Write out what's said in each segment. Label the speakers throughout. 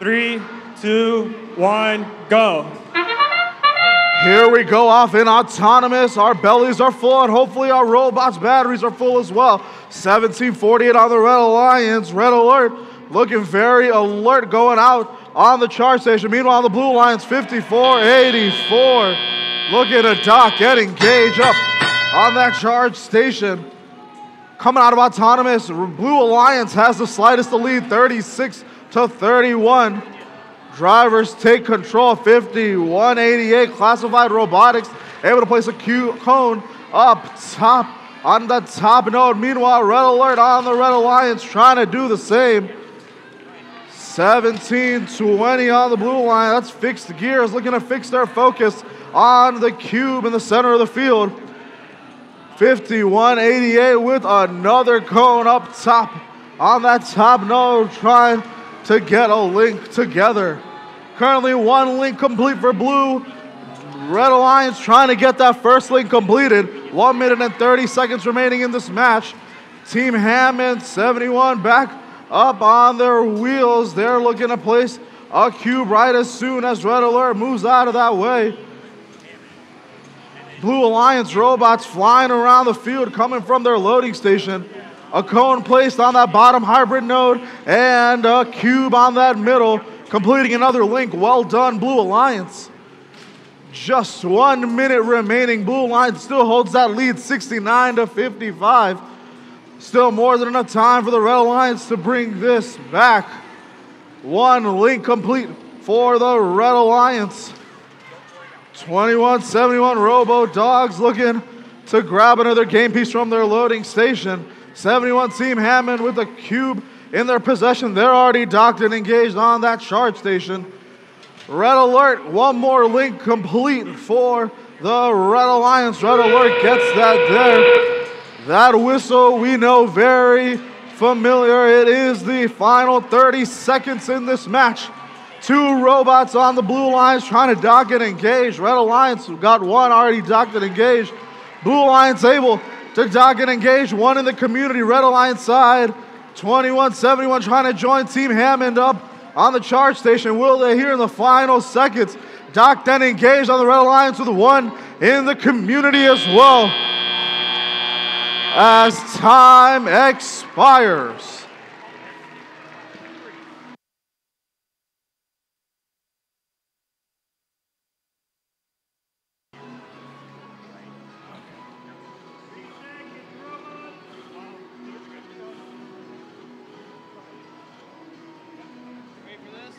Speaker 1: Three, two, one, go.
Speaker 2: Here we go off in autonomous. Our bellies are full, and hopefully our robots' batteries are full as well. 1748 on the Red Alliance. Red Alert looking very alert going out on the charge station. Meanwhile, the Blue Alliance, 5484. Looking at a Doc getting Gage up on that charge station. Coming out of autonomous, Blue Alliance has the slightest lead, 36 to 31. Drivers take control. 5188 classified robotics able to place a Q cone up top on the top node. Meanwhile, Red Alert on the Red Alliance trying to do the same. 1720 on the blue line. That's PhyXTGears looking to fix their focus on the cube in the center of the field. 5188 with another cone up top on that top node trying to get a link together. Currently, one link complete for blue. Red Alliance trying to get that first link completed. One minute and 30 seconds remaining in this match. Team Hammond 71 back up on their wheels. They're looking to place a cube right as soon as Red Alert moves out of that way. Blue Alliance robots flying around the field coming from their loading station a cone placed on that bottom hybrid node, and a cube on that middle, completing another link. Well done, Blue Alliance. Just one minute remaining. Blue Alliance still holds that lead 69 to 55. Still more than enough time for the Red Alliance to bring this back. One link complete for the Red Alliance. 2171 Robo Dogs looking to grab another game piece from their loading station. 71 Team Hammond with the cube in their possession. They're already docked and engaged on that charge station. Red Alert, one more link complete for the Red Alliance. Red Alert gets that there. That whistle we know very familiar. It is the final 30 seconds in this match. Two robots on the blue lines trying to dock and engage. Red Alliance got one already docked and engaged. Blue Alliance able to dock and engage. One in the community, Red Alliance side. 21-71 trying to join Team Hammond up on the charge station. Will they here in the final seconds? Doc then engaged on the Red Alliance with one in the community as well. As time expires.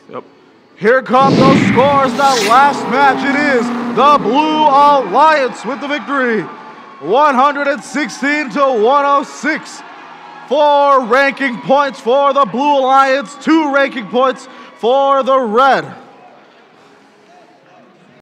Speaker 2: Yep. Here come those scores. That last match it is the Blue Alliance with the victory. 116 to 106. Four ranking points for the Blue Alliance, two ranking points for the Red.